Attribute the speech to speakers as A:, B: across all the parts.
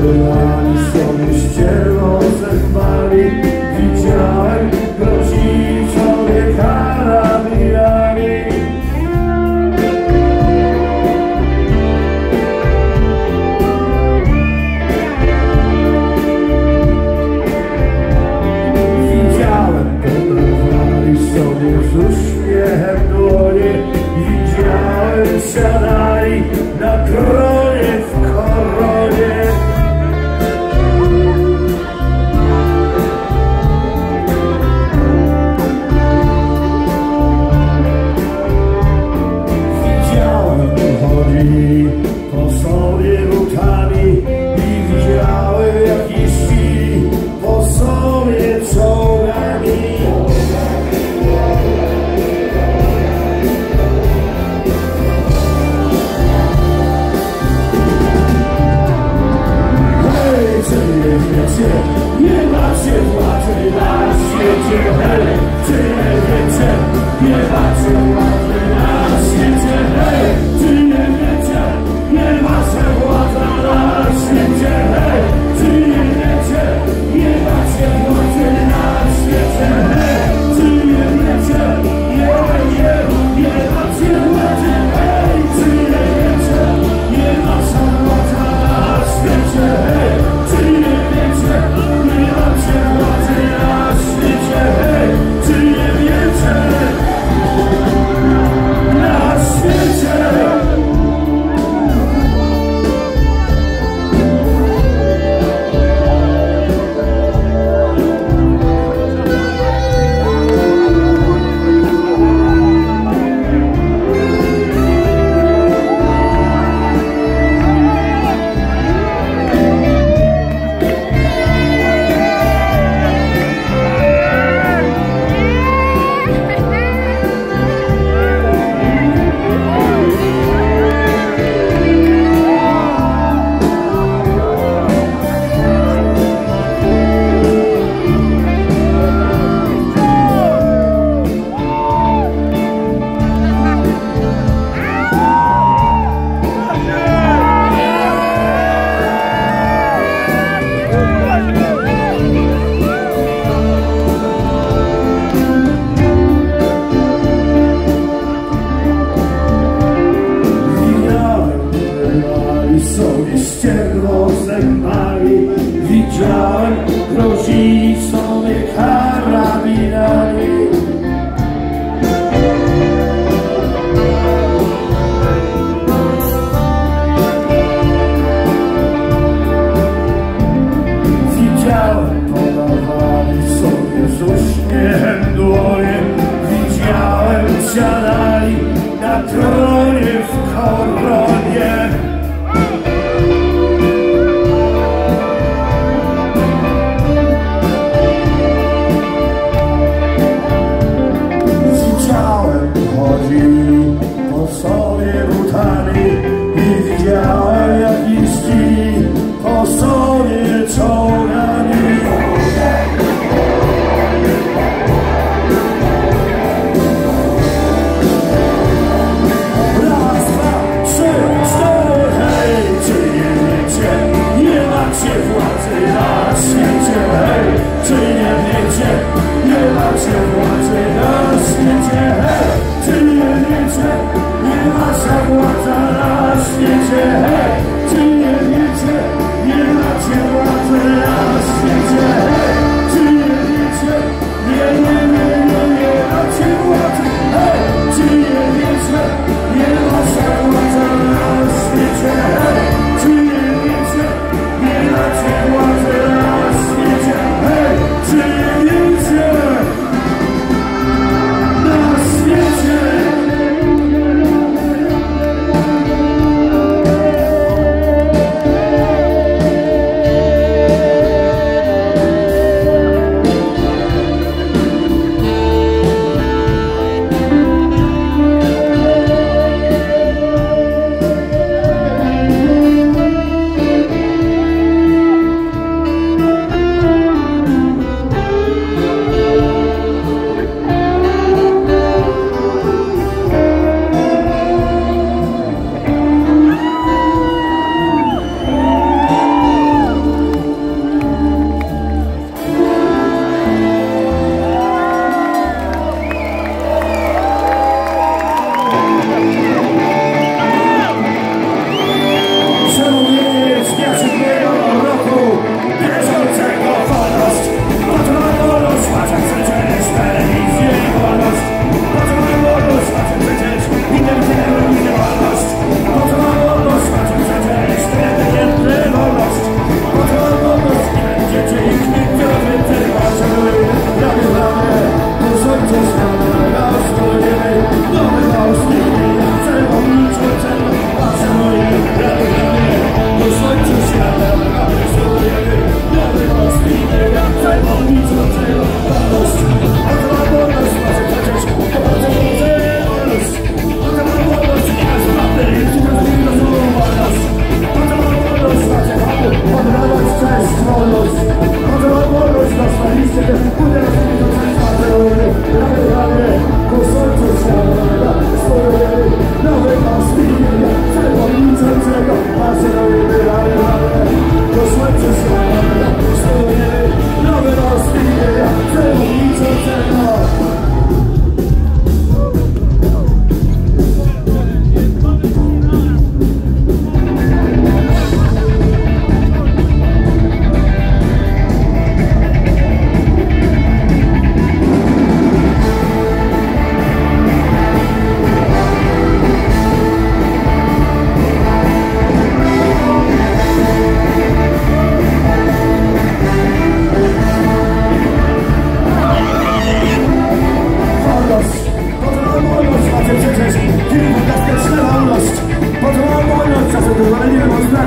A: Wyłani sobie ścierło ze chwali Widziałem, grozi sobie karabinami Widziałem, podawali sobie z uśmiechem dłonie Widziałem, siadali na krok Eis los trolos, controlamos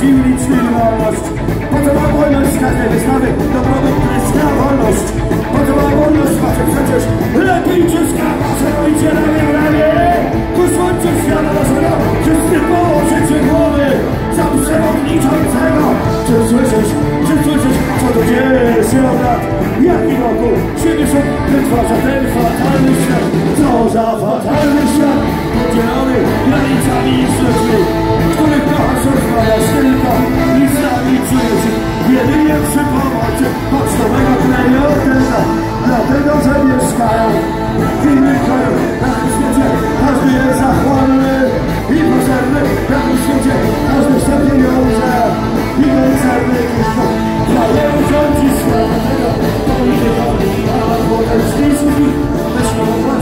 A: dziwić tym wolność. Po co ma wolność z każdej wystawy? Dobrobyt kreska wolność. Po co ma wolność macie przecież? Lepiej czyska, szerujcie ramię w ramię. Ku słońcu świata naszego, wszyscy położycie głowy. Za przewodniczącego. Czy słyszysz, czy słyszysz, co tu dzieje się od lat? Jaki roku 70 wytwarza ten fatalny świat? Co za fatalny świat? Podzielony granicami i szczytmi wciąż moja skryta i sami przyjaciół Jedynie przy pomocy pocztowego klejotera Dlatego, że mieszkają w innym kraju Na tym świecie każdy jest zachłanny i pożerny Na tym świecie każdy chce pieniądze i koncerny Kraje urządzi świat, dlatego to mi się chodzi A potem z tych myślą